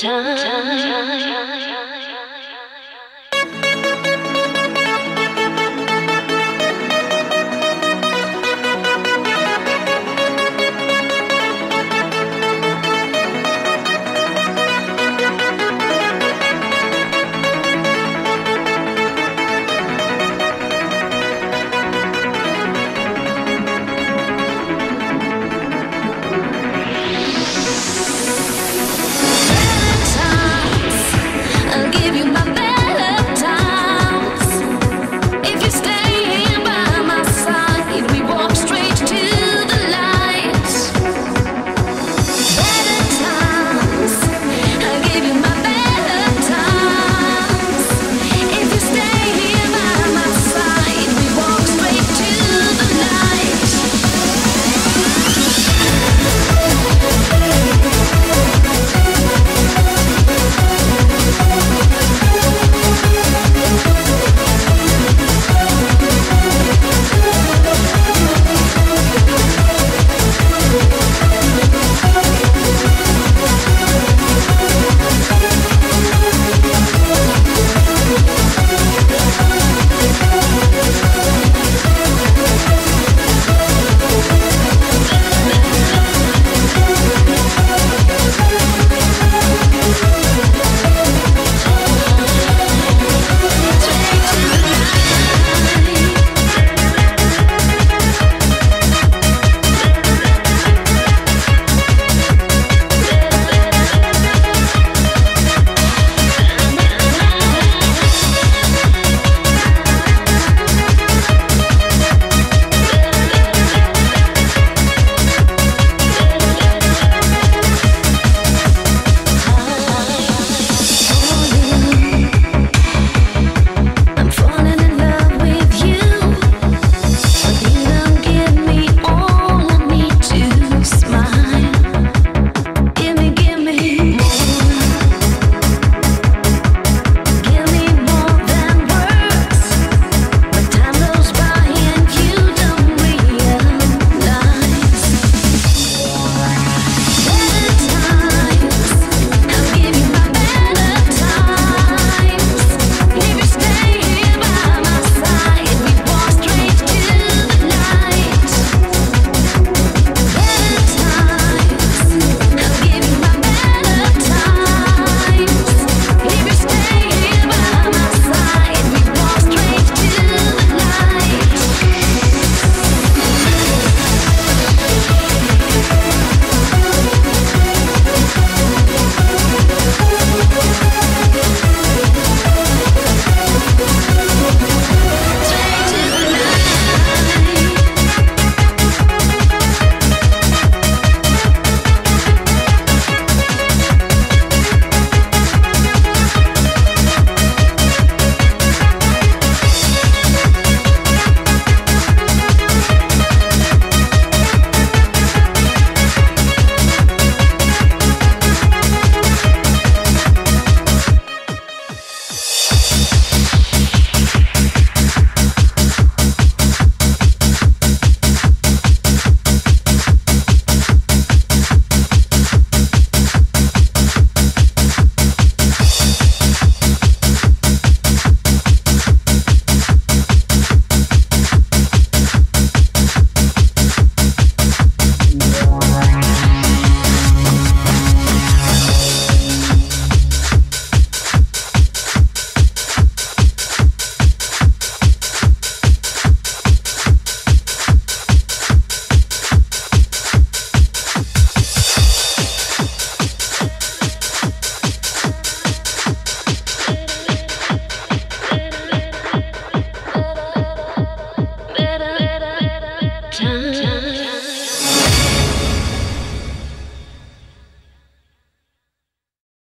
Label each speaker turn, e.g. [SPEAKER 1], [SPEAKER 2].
[SPEAKER 1] time. time.